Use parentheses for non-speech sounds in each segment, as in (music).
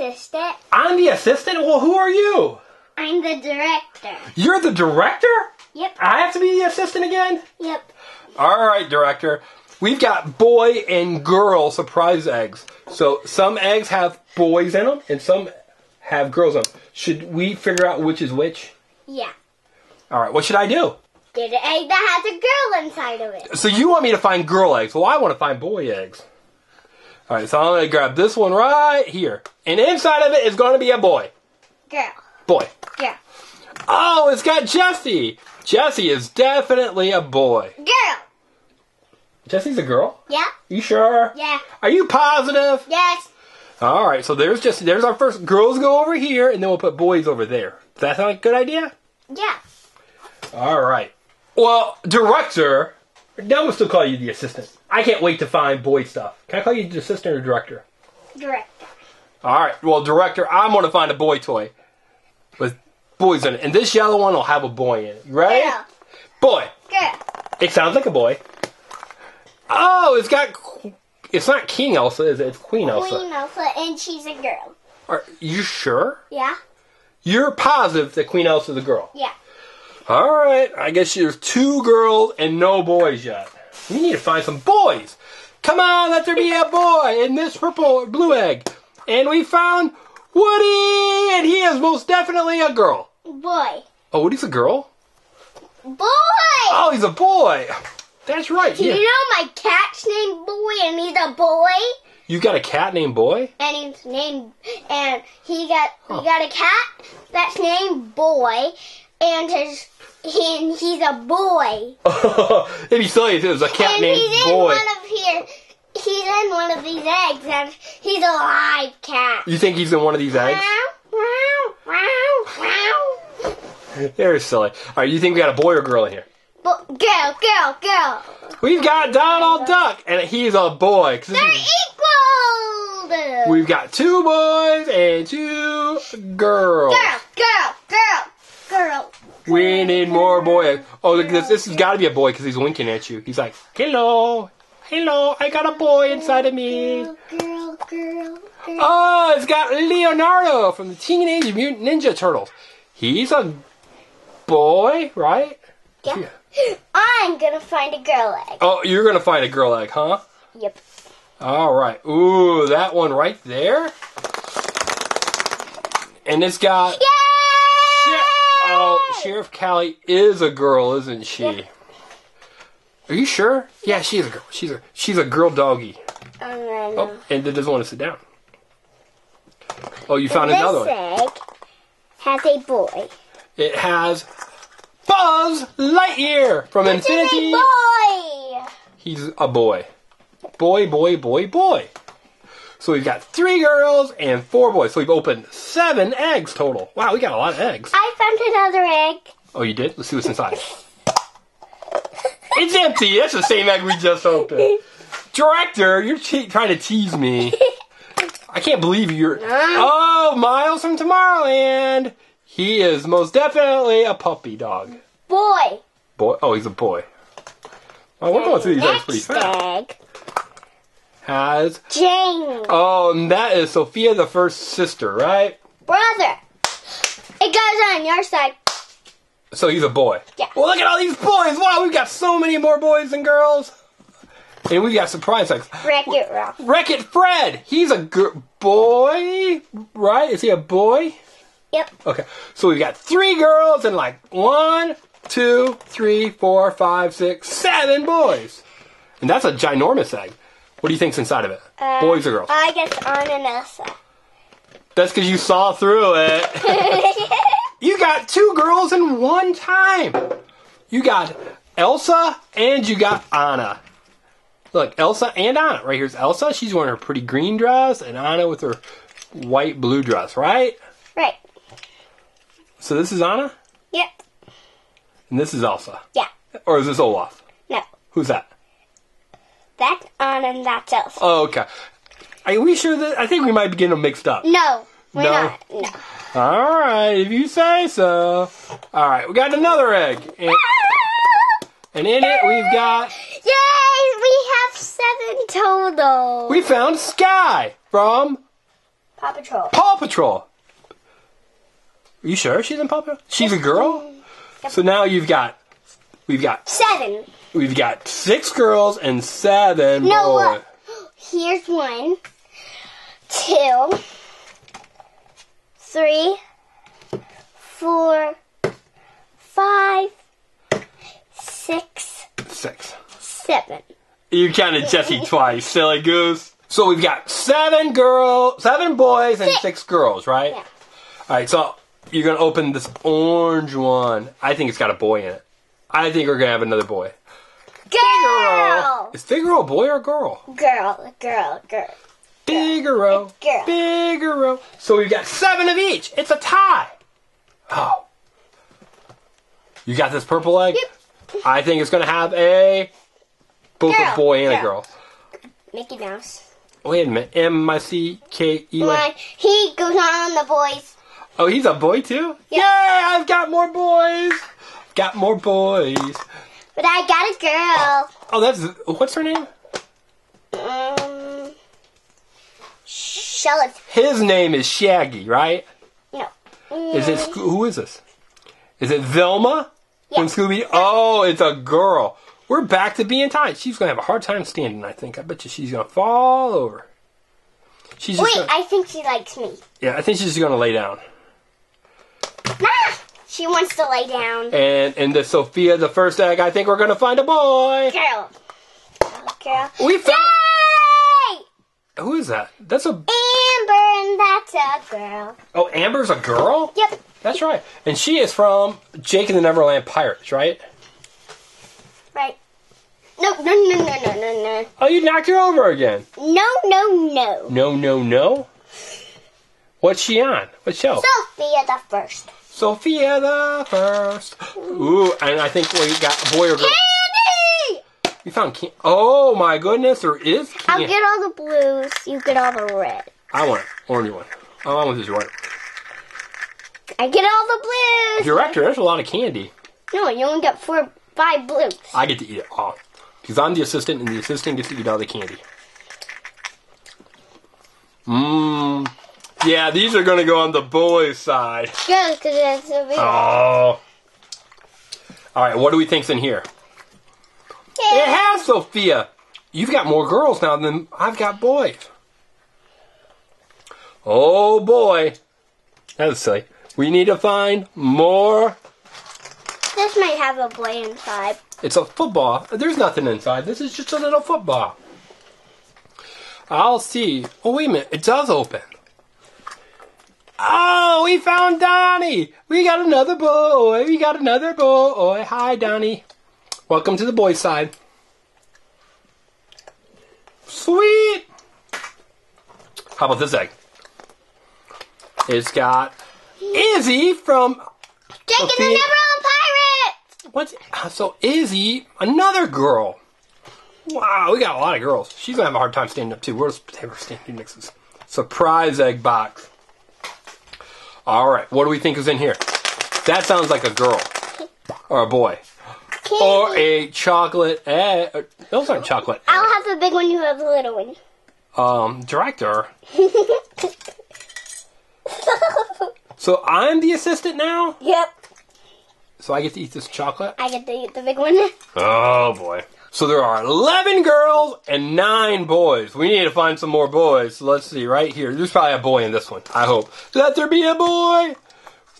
assistant. I'm the assistant? Well, who are you? I'm the director. You're the director? Yep. I have to be the assistant again? Yep. All right, director. We've got boy and girl surprise eggs. So some eggs have boys in them and some have girls in them. Should we figure out which is which? Yeah. All right, what should I do? Get an egg that has a girl inside of it. So you want me to find girl eggs? Well, I want to find boy eggs. All right, so I'm going to grab this one right here. And inside of it is going to be a boy. Girl. Boy. Girl. Oh, it's got Jesse. Jesse is definitely a boy. Girl. Jesse's a girl? Yeah. You sure? Yeah. Are you positive? Yes. All right, so there's just there's our first. Girls go over here, and then we'll put boys over there. Does that sound like a good idea? Yeah. All right. Well, director, now we'll still call you the assistant. I can't wait to find boy stuff. Can I call you the assistant or director? Director. All right. Well, director, I'm going to find a boy toy with boys in it, and this yellow one will have a boy in it. You ready? Girl. Boy. Girl. It sounds like a boy. Oh, it's got. It's not King Elsa, is it? It's Queen Elsa. Queen Elsa, and she's a girl. Are you sure? Yeah. You're positive that Queen Elsa's a girl. Yeah. All right. I guess there's two girls and no boys yet. We need to find some boys. Come on, let there be a boy in this purple blue egg. And we found Woody, and he is most definitely a girl. Boy. Oh, Woody's a girl? Boy. Oh, he's a boy. That's right. Do Yeah. you know my cat's named Boy, and he's a boy, You got a cat named Boy? and he's named, and he got Huh. we got a cat that's named Boy, and his and he's a boy, It'd be silly if it was a cat and named he's in Boy. one of here. He's in one of these eggs, and he's a live cat. You think he's in one of these eggs? Very silly. All right, you think we got a boy or girl in here? Bo- Girl, girl, girl. We've got Donald Duck, and he's a boy. They're equal. We've got two boys and two girls. Girl, girl, girl, We need more boy. Oh, look, this, this has got to be a boy because he's winking at you. He's like, hello, hello, I got a boy inside of me. Girl, girl, girl. Oh, it's got Leonardo from the Teenage Mutant Ninja Turtles. He's a boy, right? Yeah. (gasps) I'm gonna find a girl egg. Oh, you're going to find a girl egg, huh? Yep. All right. Ooh, that one right there. And it's got. Yay! Sheriff Callie is a girl, isn't she? Are you sure? Yeah, she is a girl. She's a she's a girl doggy. Oh. Oh, and it doesn't want to sit down. Oh, you found this another one. egg has a boy. It has Buzz Lightyear from It's a Infinity. boy. He's a boy. Boy, boy, boy, boy. So we've got three girls and four boys. So we've opened seven eggs total. Wow, we got a lot of eggs. I found another egg. Oh, you did? Let's see what's inside. it's empty. That's the same egg we just opened. Director, you're trying to tease me. (laughs) I can't believe you're. Oh, Miles from Tomorrowland. He is most definitely a puppy dog. Boy. Boy. Oh, he's a boy. Oh, we're going through these eggs pretty fast. egg. Has. Jane. Oh, and that is Sofia, the first sister, right? Brother. It goes on your side. So he's a boy. Yeah. Well, look at all these boys. Wow, we've got so many more boys than girls. And we got surprise eggs. Wreck it, Ralph. Wreck It Fred. He's a boy, right? Is he a boy? Yep. Okay. So we've got three girls and like one, two, three, four, five, six, seven boys. And that's a ginormous egg. What do you think's inside of it? Uh, boys or girls? I guess and Elsa. That's because you saw through it. (laughs) you got two girls in one time. You got Elsa and you got Anna. Look, Elsa and Anna. Right here's Elsa. She's wearing her pretty green dress, and Anna with her white blue dress, right? right. So this is Anna, Yep. and this is Elsa. Yeah. Or is this Olaf? No. Who's that? That's on and that's Elsa. Oh, okay. Are we sure that? I think we might be getting them mixed up. No. We're No. not. No. All right, if you say so. All right, we got another egg, and, and in it we've got Yay! We have seven total. we found Skye from Paw Patrol. Paw Patrol. Are you sure she's in Paw Patrol? She's a girl. So now you've got, we've got, Seven. we've got six girls and seven No, boys. look. Here's one, two, three, four, five, six, Six. seven. You counted Jesse twice, silly goose. So we've got seven girls, seven boys, and Six. six girls, right? Yeah. All right. So you're gonna open this orange one. I think it's got a boy in it. I think we're gonna have another boy. Girl! Is Figaro a boy or a girl? Girl, girl, girl. Figaro. Girl. Figaro. So we've got seven of each. It's a tie. Oh. You got this purple egg? Yep. I think it's gonna have a both Girl. a boy and a Girl. girl. Mickey Mouse. Wait a minute. M I C K E Y. He goes on the boys. Oh, he's a boy too? Yeah. Yay! I've got more boys. Got more boys. But I got a girl. Oh, that's what's her name? Um, Charlotte. His name is Shaggy, right? No. Is it Sco- who is this? Is it Velma from Yeah. Scooby? Oh, it's a girl. We're back to being tied. She's gonna have a hard time standing. I think. I bet you she's gonna fall over. She's just Wait, gonna- I think she likes me. yeah. I think she's just gonna lay down. She wants to lay down. And in the Sofia, the first egg, I think we're gonna find a boy. Girl. Girl. We found. Yay! Who is that? That's a. Amber, and that's a girl. Oh, Amber's a girl. Yep. That's right. And she is from Jake and the Neverland Pirates, right? Right. No, no, no, no, no, no, no. Oh, you knocked her over again. No, no, no. No, no, no. What's she on? What show? Sofia the first. Sofia the First. Ooh, and I think we got a boy or girl. Candy! We found can- Oh my goodness, there is I'll get all the blues. You get all the red. I want orange one. Oh, I want this one. I get all the blues. Director, there's a lot of candy. No, you only get four, five blues. I get to eat it all. Because I'm the assistant, and the assistant gets to eat all the candy. Mmm. Yeah, these are going to go on the boys' side. Yeah, because it's a big. Oh. All right, what do we think's in here? It has Sofia. You've got more girls now than I've got boys. Oh boy. That was silly. We need to find more. This might have a boy inside. It's a football. There's nothing inside. This is just a little football. I'll see. Oh, wait a minute. It does open. Oh, we found Donnie. We got another boy. We got another boy. Hi, Donnie. Welcome to the boys' side. Sweet. How about this egg? It's got Izzy from Jake and the Neverland Pirate! What's so Izzy, another girl. Wow, we got a lot of girls. She's gonna have a hard time standing up too. Where's were standing next to surprise egg box. All right, what do we think is in here? That sounds like a girl or a boy Candy. or a chocolate egg. uh, Those aren't chocolate. I'll egg. have the big one, you have the little one. Um, director. (laughs) So I'm the assistant now. yep. So I get to eat this chocolate. I get to eat the big one. Oh boy. So there are 11 girls and 9 boys. We need to find some more boys. So let's see, right here. There's probably a boy in this one. I hope. Let there be a boy.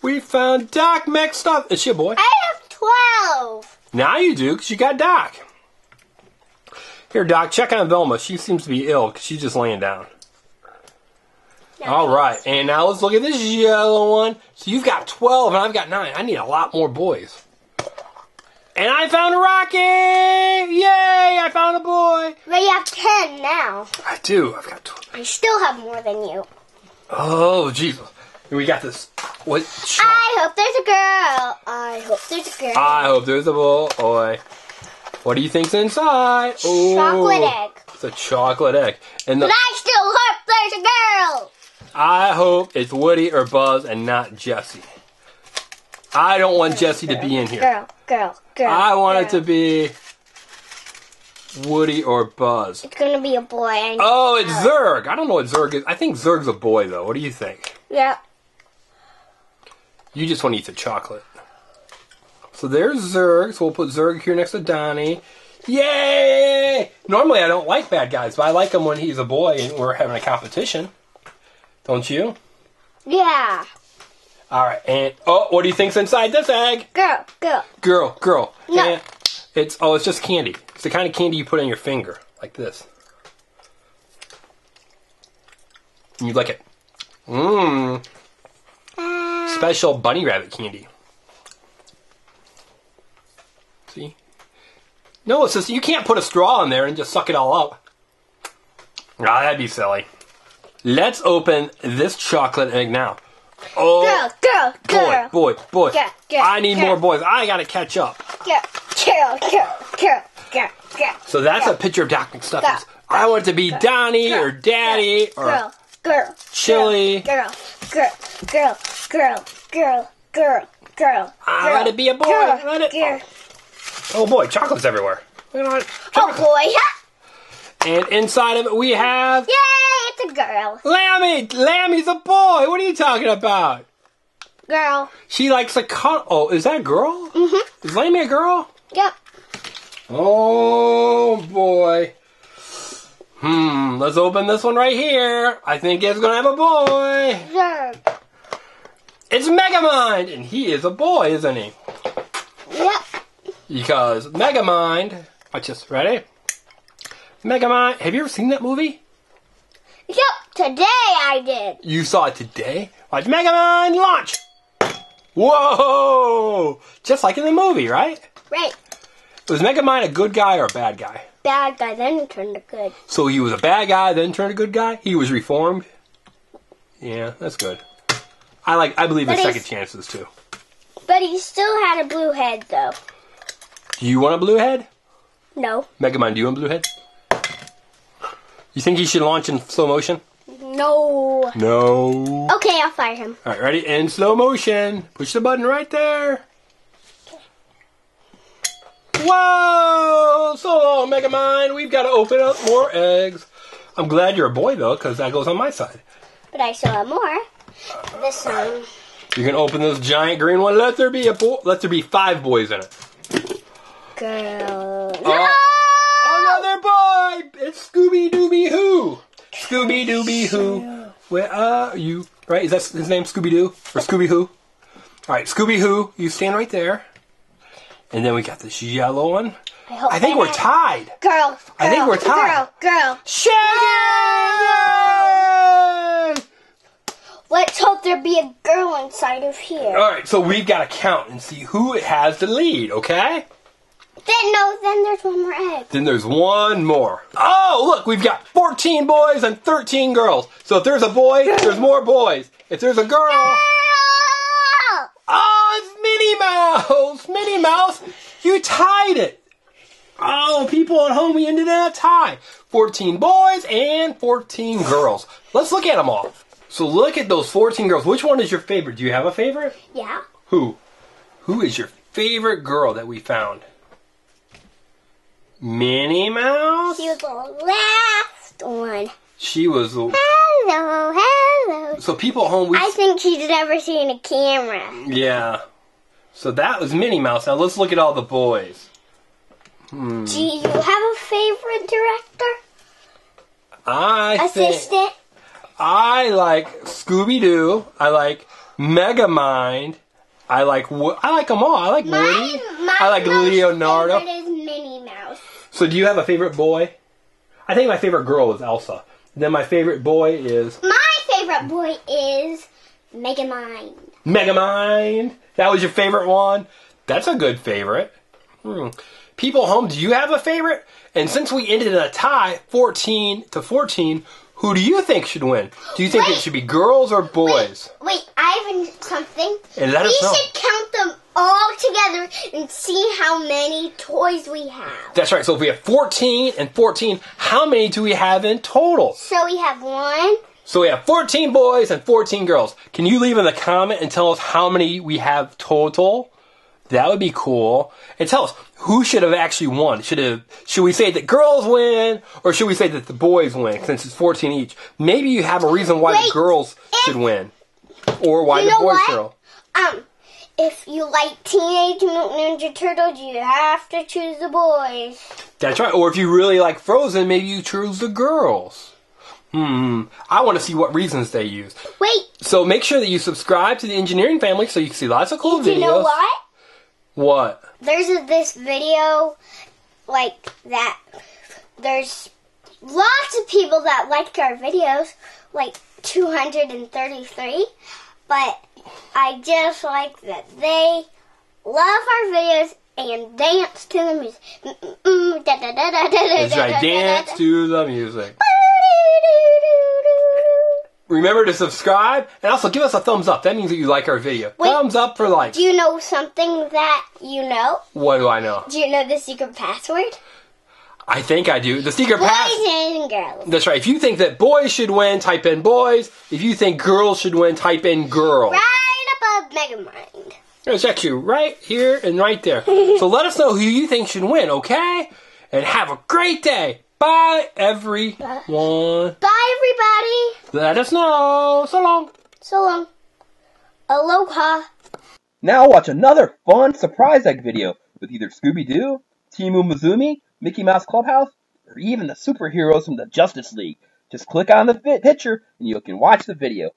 We found Doc Mech stuff. Is she a boy? I have 12. Now you do, because you got Doc. Here, Doc, check on Velma. She seems to be ill because she's just laying down. All right, and now let's look at this yellow one. So you've got 12 and I've got 9. I need a lot more boys. And I found a Rocky! Yay! I found a boy! But you have 10 now. I do. I've got 12. I still have more than you. Oh, Jesus. We got this. What? Cho- I hope there's a girl. I hope there's a girl. I hope there's a boy. What do you think's inside? Ooh, Chocolate egg. It's a chocolate egg. And the, But I still hope there's a girl. I hope it's Woody or Buzz and not Jesse. I don't want Jesse to be in here. Girl, girl, girl. I want it to be Woody or Buzz? It's gonna be a boy. I know. Oh, it's Zurg. I don't know what Zurg is. I think Zurg's a boy, though. What do you think? Yeah. You just want to eat the chocolate. So there's Zurg. So we'll put Zurg here next to Donnie. Yay! Normally I don't like bad guys, but I like him when he's a boy and we're having a competition. Don't you? Yeah. All right. And oh, what do you think's inside this egg? Girl, girl. Girl, girl. No. And it's oh, it's just candy. It's the kind of candy you put on your finger, like this. And you lick it. Mmm. Uh, Special bunny rabbit candy. See? No, it's just you can't put a straw in there and just suck it all up. Ah, that'd be silly. Let's open this chocolate egg now. Oh, girl, girl, boy, girl. boy, boy. Girl, girl, I need girl. more boys. I gotta catch up. Girl, girl, girl, girl, girl, girl. So that's girl, a picture of Doc McStuffins. Girl, I want it to be Donnie girl, or Daddy or Girl, girl. Chili. Girl, girl, girl, girl, girl, girl, girl. I girl, let it be a boy. Girl, Let it- girl. oh boy, chocolate's everywhere. Look at all that Oh boy. And inside of it we have Yay, it's a girl. Lambie. Lambie's a boy. What are you talking about? Girl. She likes to cut. Oh, is that a girl? Mm-hmm. Is Lambie a girl? Yep. Oh boy. Hmm. Let's open this one right here. I think it's gonna have a boy. Zurg. It's Megamind, and he is a boy, isn't he? Yep. Because Megamind. Watch this. Ready? Megamind. Have you ever seen that movie? Yep. Today I did. You saw it today. Watch Megamind launch. Whoa! Just like in the movie, right? Right. Was Megamind a good guy or a bad guy? Bad guy then turned to good. So he was a bad guy, then turned a good guy. He was reformed. Yeah, that's good. I like. I believe in But he's- second chances too. But he still had a blue head though. Do you want a blue head? No. Megamind, do you want a blue head? You think he should launch in slow motion? No. No. Okay, I'll fire him. All right, ready? In slow motion. Push the button right there. Whoa! So long, Megamind. We've got to open up more eggs. I'm glad you're a boy though, because that goes on my side. But I still have more. This one. You can open this giant green one. Let there be a boy. Let there be five boys in it. Girl. Boy! It's Scooby Dooby Who. Scooby Dooby Who. Where are you? Right? Is that his name? Scooby Doo or Scooby Who? All right, Scooby Who. You stand right there. And then we got this yellow one. I, I think we're tied. Girl, girl. I think we're tied. Girl, girl. Shaggy! Let's hope there be a girl inside of here. All right, so we've got to count and see who has the lead. Okay? Then no, then there's one more egg. Then there's one more. Oh, look, we've got 14 boys and 13 girls. So if there's a boy, there's more boys. If there's a girl, Girl! oh, it's Minnie Mouse. Minnie Mouse, you tied it. Oh, people at home, we ended in a tie. 14 boys and 14 girls. Let's look at them all. So look at those 14 girls. Which one is your favorite? Do you have a favorite? Yeah. Who? Who is your favorite girl that we found? Minnie Mouse? She was the last one. She was the. Hello, hello. So people at home, we. I think she's never seen a camera. Yeah. So that was Minnie Mouse. Now let's look at all the boys. Hmm. Do you have a favorite director? I think Assistant? I like Scooby Doo. I like Megamind. I like I like them all. I like Woody. Mine, my I like Leonardo. favorite is Minnie Mouse. So do you have a favorite boy? I think my favorite girl is Elsa. Then my favorite boy is My favorite boy is Megamind. Megamind. That was your favorite one? That's a good favorite. Hmm. People home, do you have a favorite? And since we ended in a tie, 14 to 14, who do you think should win? Do you think it should be girls or boys? Wait, I have something. And let we us know. should count them all together and see how many toys we have. That's right. So if we have 14 and 14, how many do we have in total? So we have one, So we have 14 boys and 14 girls. Can you leave in the comment and tell us how many we have total? That would be cool. And tell us who should have actually won. Should have should we say that girls win or should we say that the boys win since it's 14 each? Maybe you have a reason why the girls should win or why the boys should. Um, if you like Teenage Mutant Ninja Turtles, you have to choose the boys. That's right. Or if you really like Frozen, maybe you choose the girls. Hmm. I want to see what reasons they use. Wait, So make sure that you subscribe to the engineering family so you can see lots of cool do videos. you know what? What? There's this video like that. There's lots of people that liked our videos, like 233, but I just like that they love our videos and dance to the music. That's right, dance to the music. Remember to subscribe and also give us a thumbs up. That means that you like our video. Wait. thumbs up for like. Do you know something that you know? What do I know? Do you know the secret password? I think I do. The secret password. Boys and girls. That's right. If you think that boys should win, type in boys. If you think girls should win, type in girl. Right above Megamind. It's actually right here and right there. (laughs) so let us know who you think should win, okay? And have a great day. Bye, everyone. Bye, everybody. Let us know. So long. So long. Aloha. Now watch another fun surprise egg video with either Scooby-Doo, Timu Mizumi, Mickey Mouse Clubhouse, or even the superheroes from the Justice League. Just click on the fi- picture and you can watch the video.